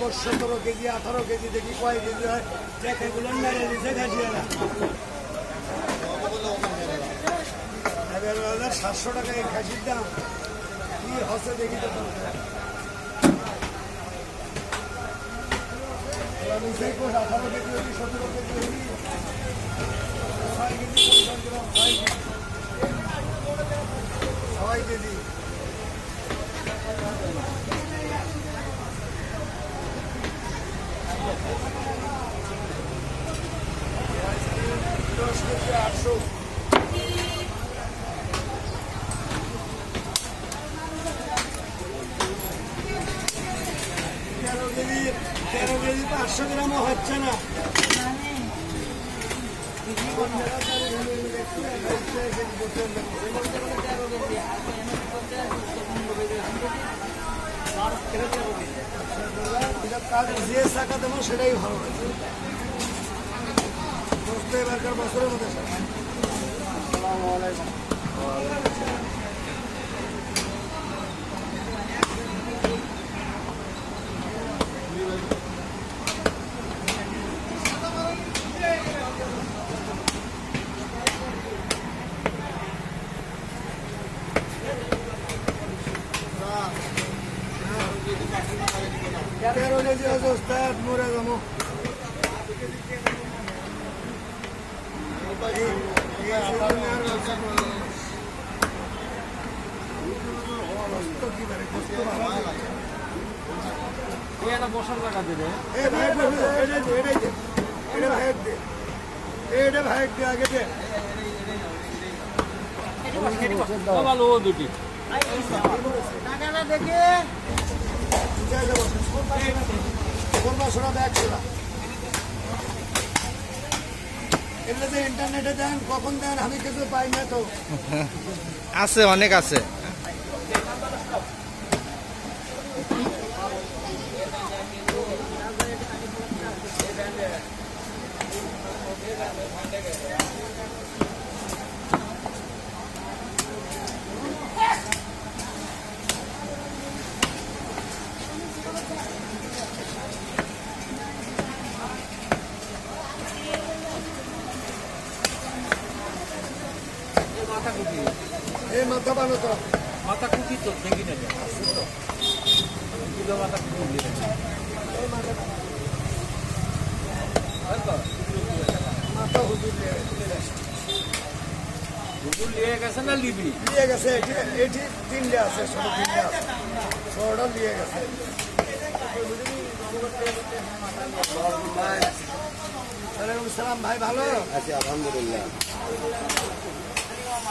কর সতেরো কেজি আঠারো কেজি দেখি কয় কেজি হয় টেকাগুলো মেরে দিছে খাসিয়ারা সাতশো টাকা এই খাসির দাম কি হচ্ছে দেখি তো আঠারো কেজি হলি সতেরো কেজি হলি ছয় কেজি ছয় কেজি ছয় কেজি দশ কেজি আটশো তেরো কেজি তেরো পাঁচশো গ্রামও হচ্ছে না কাজ যে টাকা দেবো সেটাই ভালো এবারকার বছরের মধ্যে আসসালামু বসার দে এটাই এটা ভাইয়ের দে এটা ভাইয়ের দে আগে দে ভালো দুটি যে ইন্টারনেটে দেন কখন দেন আমি পাই না তো আছে অনেক আছে। মাথা কুটি এই মাথা বানো তো। মাথা কুটি তো ভেঙে নেবে। কিলো মাথা কুটি মাথা হুজুর নিয়ে হুজুর নিয়ে গেছে না লিবি? নিয়ে গেছে এটি এটি তিনটে আছে ছোট তিনটে আছে। ছোটটা নিয়ে গেছে। সালাম ভাই ভালো? আছি আলহামদুলিল্লাহ।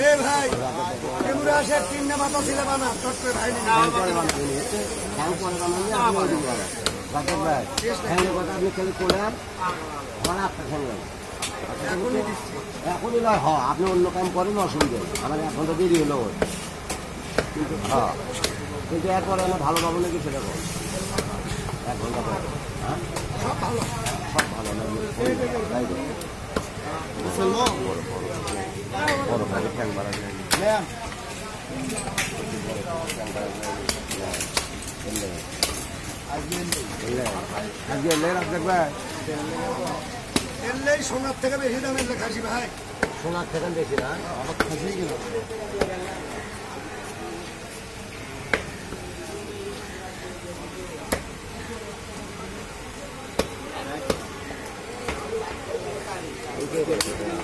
এ ভাই আসে তিনটে মাথা ছিল বানা চট করে ভাই আমার এখনই নয় হ আপনি অন্য কাম করেন অসুবিধা নেই। আমার এখন তো দেরি হলো হ্যাঁ কিন্তু এরপরে আমি ভালো পাবো নাকি সেটা এক ঘণ্টা পরে হ্যাঁ? সব ভালো। সব ভালো তো বড় বড় বড় সোনার থেকে বেশি দামের লেখাছি ভাই সোনার থেকে বেশি না আমার খুশি কিনা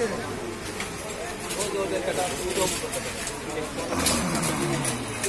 Thank you.